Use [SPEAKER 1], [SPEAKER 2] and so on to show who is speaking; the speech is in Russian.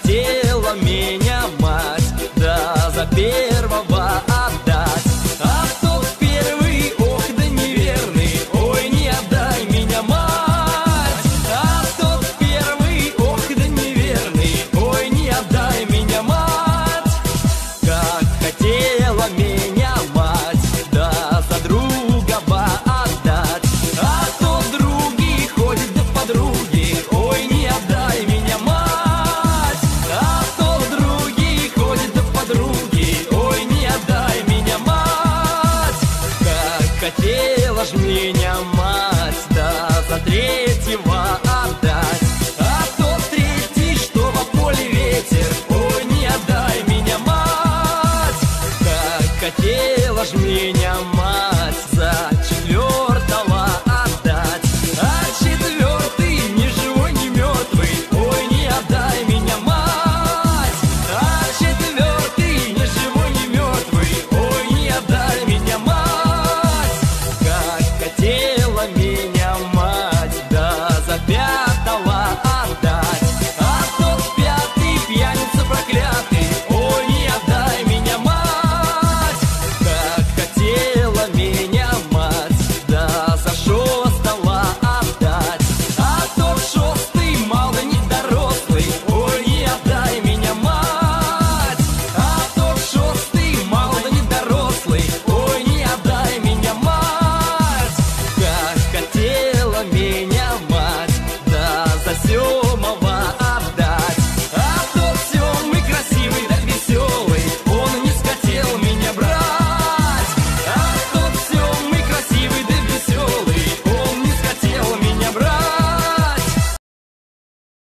[SPEAKER 1] темноте будешь меня, мать, да, за третьего отдать. А тот третий, что во поле ветер, ой, не отдай меня, мать, как хотела ж меня, мать.